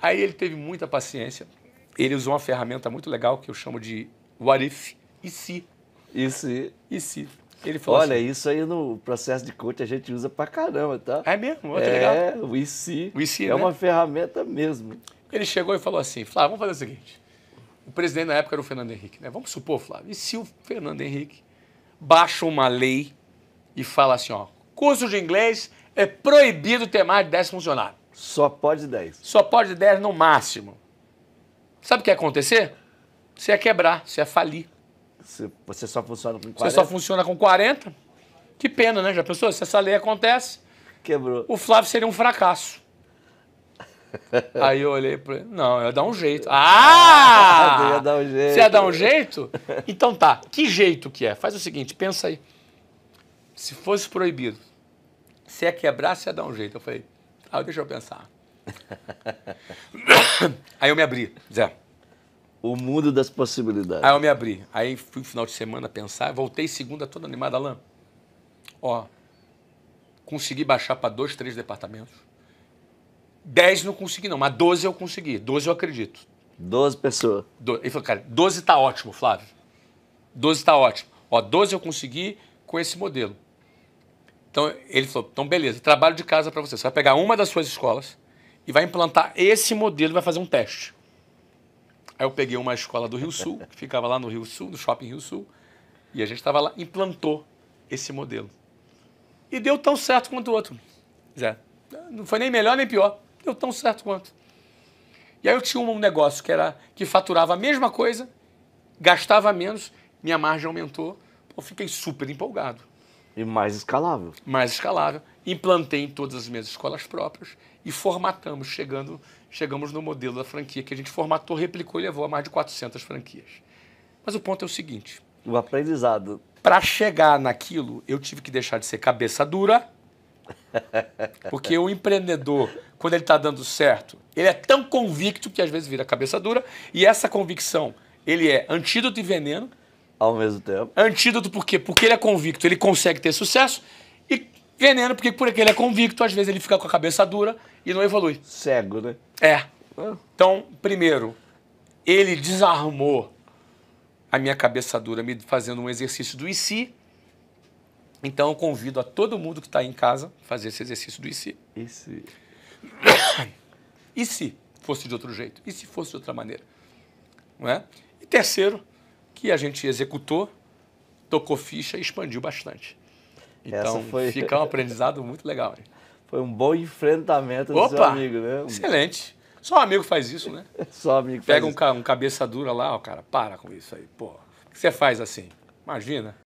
Aí ele teve muita paciência. Ele usou uma ferramenta muito legal que eu chamo de What If e se. E se. E se. Ele falou Olha, assim, isso aí no processo de coach a gente usa pra caramba, tá? É mesmo? Olha que legal. É, o e se. O e se, é né? uma ferramenta mesmo. Ele chegou e falou assim, Flávio, vamos fazer o seguinte. O presidente na época era o Fernando Henrique, né? Vamos supor, Flávio, e se o Fernando Henrique baixa uma lei e fala assim, ó, curso de inglês é proibido ter mais de 10 funcionários. Só pode 10. Só pode 10 no máximo. Sabe o que ia acontecer? Você ia quebrar, você ia falir. Você, você só funciona com 40. Você só funciona com 40. Que pena, né? Já pensou? Se essa lei acontece, Quebrou. o Flávio seria um fracasso. Aí eu olhei para ele, não, eu ia dar um jeito. Ah! Você ia dar um jeito. Você ia dar um jeito? Então tá, que jeito que é? Faz o seguinte, pensa aí. Se fosse proibido, se ia quebrar, você ia dar um jeito. Eu falei, ah, deixa eu pensar. Aí eu me abri, Zé. O mundo das possibilidades. Aí eu me abri. Aí fui no final de semana pensar, voltei segunda toda animada, Alain. Ó, consegui baixar para dois, três departamentos. Dez não consegui não, mas doze eu consegui. Doze eu acredito. 12 pessoas. Do- Ele falou, cara, 12 tá ótimo, Flávio. 12 tá ótimo. Ó, 12 eu consegui com esse modelo. Então, ele falou, então beleza, trabalho de casa para você. Você vai pegar uma das suas escolas e vai implantar esse modelo e vai fazer um teste. Aí eu peguei uma escola do Rio Sul, que ficava lá no Rio Sul, no Shopping Rio Sul, e a gente estava lá, implantou esse modelo. E deu tão certo quanto o outro. Zé. Não foi nem melhor nem pior. Deu tão certo quanto. E aí eu tinha um negócio que era que faturava a mesma coisa, gastava menos, minha margem aumentou. Eu fiquei super empolgado, E mais escalável. mais escalável. Implantei em todas as minhas escolas próprias e formatamos, chegando, chegamos no modelo da franquia que a gente formatou, replicou e levou a mais de 400 franquias. Mas o ponto é o seguinte, O aprendizado. para chegar naquilo, eu tive que deixar de ser cabeça dura, porque o empreendedor, quando ele está dando certo, ele é tão convicto que às vezes vira cabeça dura, e essa convicção, ele é antídoto e veneno. Ao mesmo tempo. Antídoto por quê? Porque ele é convicto, ele consegue ter sucesso, e veneno porque porque ele é convicto, às vezes ele fica com a cabeça dura e não evolui. Cego, né? É. Então, primeiro, ele desarmou a minha cabeça dura me fazendo um exercício do IC. Então, eu convido a todo mundo que está em casa a fazer esse exercício do IC. Esse... E se fosse de outro jeito? E se fosse de outra maneira? Não é? E terceiro, que a gente executou, tocou ficha e expandiu bastante. Então, foi- fica um aprendizado muito legal. Foi um bom enfrentamento do seu Opa! amigo, né? Excelente. Só um amigo faz isso, né? Só amigo Pega faz um, isso. ca- um cabeça dura lá, ó, cara, para com isso aí, pô. O que você faz assim? Imagina.